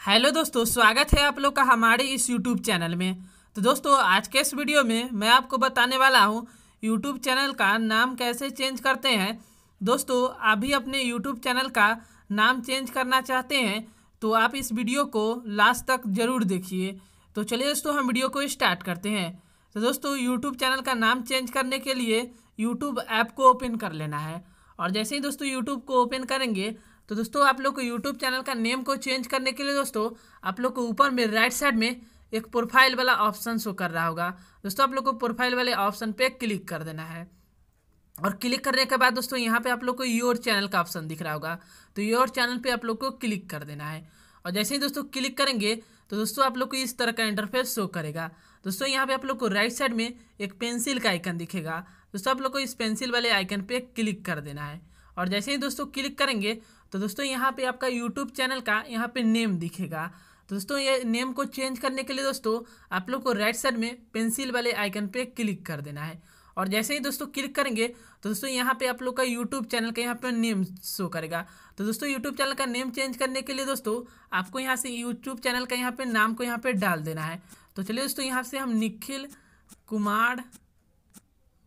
Hello दोस्तों, स्वागत है आप लोग का हमारे इस यूट्यूब चैनल में। तो दोस्तों, आज के इस वीडियो में मैं आपको बताने वाला हूँ यूट्यूब चैनल का नाम कैसे चेंज करते हैं। दोस्तों अभी अपने यूट्यूब चैनल का नाम चेंज करना चाहते हैं तो आप इस वीडियो को लास्ट तक ज़रूर देखिए। तो चलिए दोस्तों, हम वीडियो को स्टार्ट करते हैं। तो दोस्तों यूट्यूब चैनल का नाम चेंज करने के लिए यूट्यूब ऐप को ओपन कर लेना है। और जैसे ही दोस्तों यूट्यूब को ओपन करेंगे तो दोस्तों, आप लोग को यूट्यूब चैनल का नेम को चेंज करने के लिए दोस्तों, आप लोग को ऊपर में राइट साइड में एक प्रोफ़ाइल वाला ऑप्शन शो कर रहा होगा। दोस्तों, आप लोग को प्रोफ़ाइल वाले ऑप्शन पे क्लिक कर देना है। और क्लिक करने के बाद दोस्तों, यहाँ पे आप लोग को योर चैनल का ऑप्शन दिख रहा होगा। तो योर चैनल पे आप लोग को क्लिक कर देना है। और जैसे ही दोस्तों क्लिक करेंगे तो दोस्तों आप लोग को इस तरह का इंटरफेस शो करेगा। दोस्तों, यहाँ पे आप लोग को राइट साइड में एक पेंसिल का आइकन दिखेगा। दोस्तों, आप लोग को इस पेंसिल वाले आइकन पे क्लिक कर देना है। और जैसे ही दोस्तों क्लिक करेंगे तो दोस्तों यहाँ पे आपका यूट्यूब चैनल का यहाँ पे नेम दिखेगा। तो दोस्तों ये नेम को चेंज करने के लिए दोस्तों, आप लोग को राइट साइड में पेंसिल वाले आइकन पे क्लिक कर देना है। और जैसे ही दोस्तों क्लिक करेंगे तो दोस्तों यहाँ पे आप लोग का यूट्यूब चैनल का यहाँ पे नेम शो करेगा। तो दोस्तों यूट्यूब चैनल का नेम चेंज करने के लिए दोस्तों, आपको यहाँ से यूट्यूब चैनल का यहाँ पे नाम को यहाँ पे डाल देना है। तो चलिए दोस्तों यहाँ से हम निखिल कुमार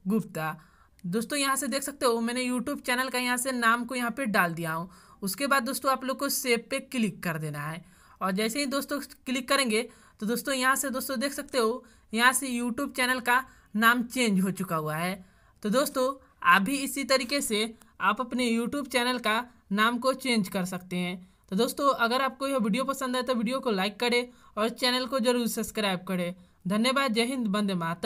गुप्ता दोस्तों, यहाँ से देख सकते हो, मैंने यूट्यूब चैनल का यहाँ से नाम को यहाँ पे डाल दिया हूँ। उसके बाद दोस्तों, आप लोग को सेव पे क्लिक कर देना है। और जैसे ही दोस्तों क्लिक करेंगे तो दोस्तों, यहाँ से दोस्तों देख सकते हो, यहाँ से यूट्यूब चैनल का नाम चेंज हो चुका हुआ है। तो दोस्तों अभी इसी तरीके से आप अपने यूट्यूब चैनल का नाम को चेंज कर सकते हैं। तो दोस्तों, अगर आपको यह वीडियो पसंद आए तो वीडियो को लाइक करें और चैनल को ज़रूर सब्सक्राइब करें। धन्यवाद, जय हिंद बंदे माता